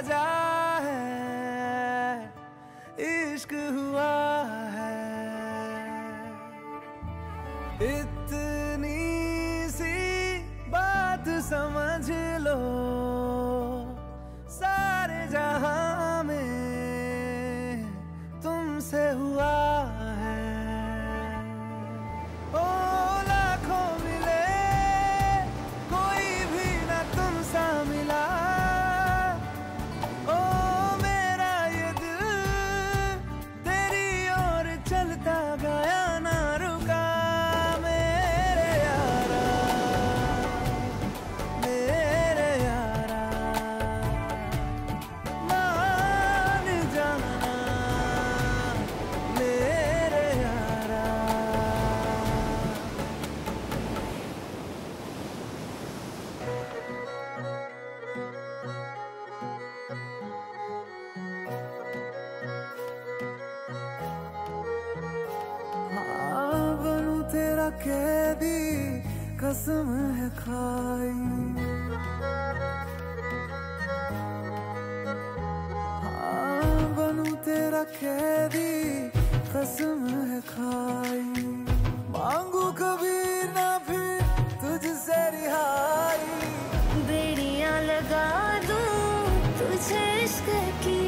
सजा है इश्क हुआ के भी कसम है खाई। हाँ बनू तेरा कसम है खाई। मांगू कभी ना तुझसे रिहाई। बेड़िया लगा दूँ तुझे इश्क की,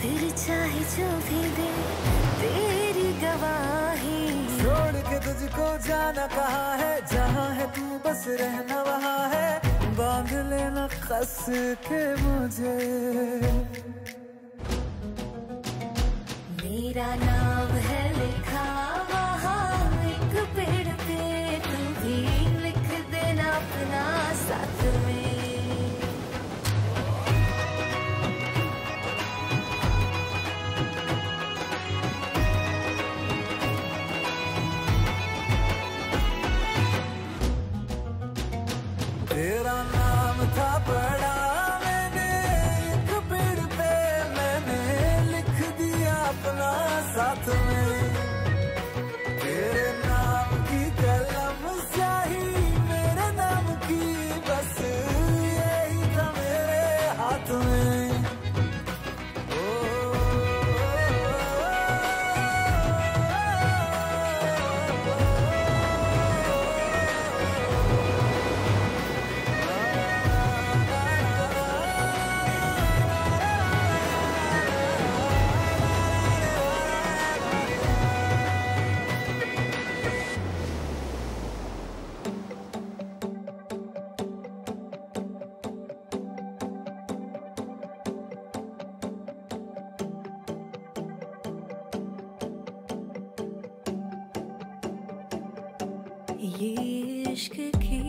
फिर चाहे जो भी तुझको जाना कहा है? जहाँ है तू, बस रहना वहाँ है। बाँध लेना कस के मुझे। मेरा नाम तेरा नाम था पर ये इश्क की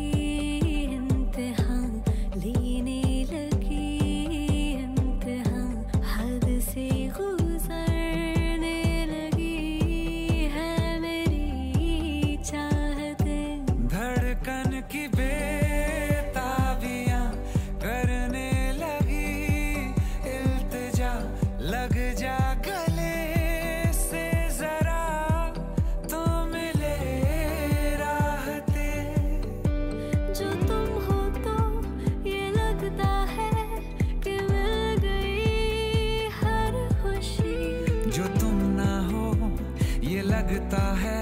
लगता है।